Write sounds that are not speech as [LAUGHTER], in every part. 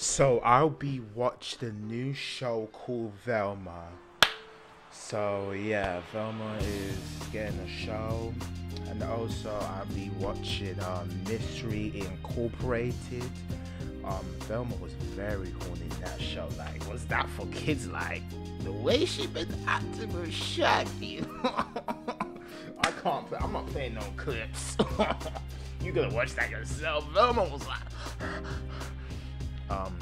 So I'll be watch the new show called Velma. So yeah, Velma is getting a show, and also I'll be watching um, Mystery Incorporated. Um, Velma was very horny in that show. Like, was that for kids? Like, the way she been acting with Shaggy. [LAUGHS] I can't play. I'm not playing no clips. [LAUGHS] you gonna watch that yourself. Velma was like. Um,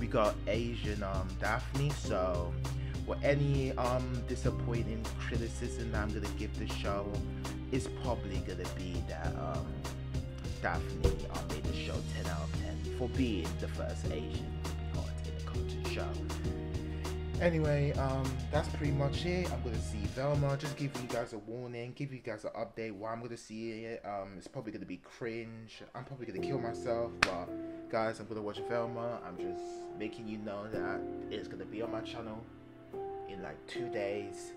we got Asian um Daphne. So, with any um disappointing criticism I'm gonna give the show, is probably gonna be that um Daphne um, made the show 10 out of 10 for being the first Asian Anyway, um, that's pretty much it. I'm gonna see Velma. Just giving you guys a warning, give you guys an update why I'm gonna see it. Um, it's probably gonna be cringe. I'm probably gonna kill myself, but guys, I'm gonna watch Velma. I'm just making you know that it's gonna be on my channel in like two days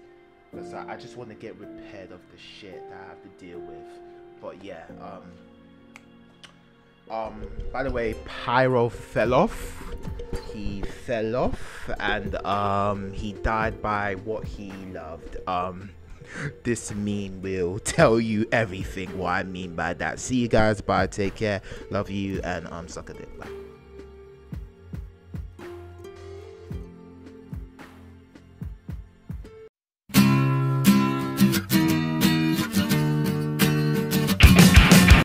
because I, I just want to get repaired of the shit that I have to deal with. But yeah, um. Um, by the way, Pyro fell off. Fell off and um he died by what he loved. Um this meme will [LAUGHS] tell you everything what I mean by that. See you guys, bye, take care, love you, and um suck a dick. Bye.